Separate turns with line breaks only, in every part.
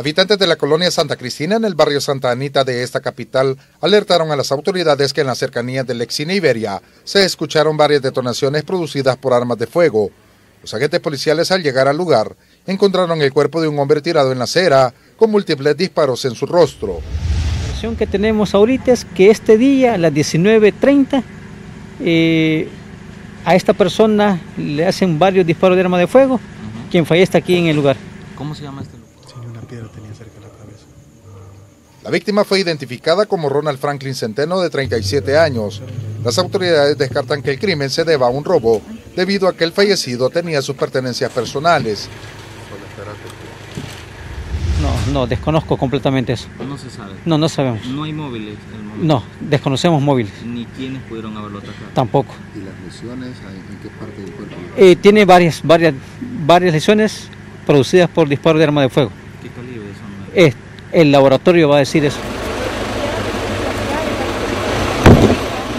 Habitantes de la colonia Santa Cristina en el barrio Santa Anita de esta capital alertaron a las autoridades que en las cercanías del Lexine Iberia se escucharon varias detonaciones producidas por armas de fuego. Los agentes policiales al llegar al lugar encontraron el cuerpo de un hombre tirado en la acera con múltiples disparos en su rostro.
La información que tenemos ahorita es que este día a las 19.30 eh, a esta persona le hacen varios disparos de arma de fuego, quien fallece aquí en el lugar.
¿Cómo se llama este lugar?
una piedra tenía cerca de la cabeza.
La víctima fue identificada como Ronald Franklin Centeno, de 37 años. Las autoridades descartan que el crimen se deba a un robo, debido a que el fallecido tenía sus pertenencias personales.
No, no, desconozco completamente eso.
No se sabe.
No, no sabemos.
No hay móviles. el móvil.
No, desconocemos móviles.
Ni quiénes pudieron haberlo atacado.
Tampoco.
¿Y las lesiones en qué parte del cuerpo?
Eh, tiene varias, varias, varias lesiones producidas por disparo de arma de fuego.
¿Qué calibre son?
Eh, el laboratorio va a decir eso.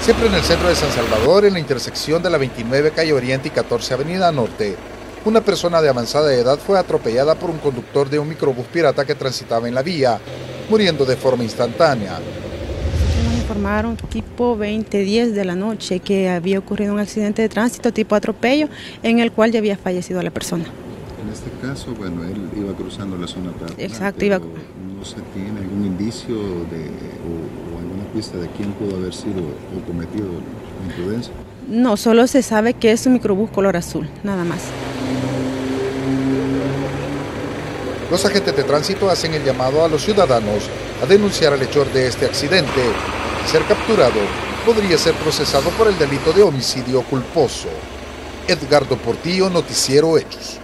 Siempre en el centro de San Salvador, en la intersección de la 29 Calle Oriente y 14 Avenida Norte, una persona de avanzada edad fue atropellada por un conductor de un microbús pirata que transitaba en la vía, muriendo de forma instantánea.
Nos informaron tipo 20:10 de la noche que había ocurrido un accidente de tránsito tipo atropello en el cual ya había fallecido la persona.
En este caso, bueno, él iba cruzando la zona peatonal,
Exacto, iba-
no se tiene algún indicio de, o, o alguna pista de quién pudo haber sido o cometido la imprudencia.
No, solo se sabe que es un microbús color azul, nada más.
Los agentes de tránsito hacen el llamado a los ciudadanos a denunciar al hechor de este accidente. De ser capturado, podría ser procesado por el delito de homicidio culposo. Edgardo Portillo, Noticiero Hechos.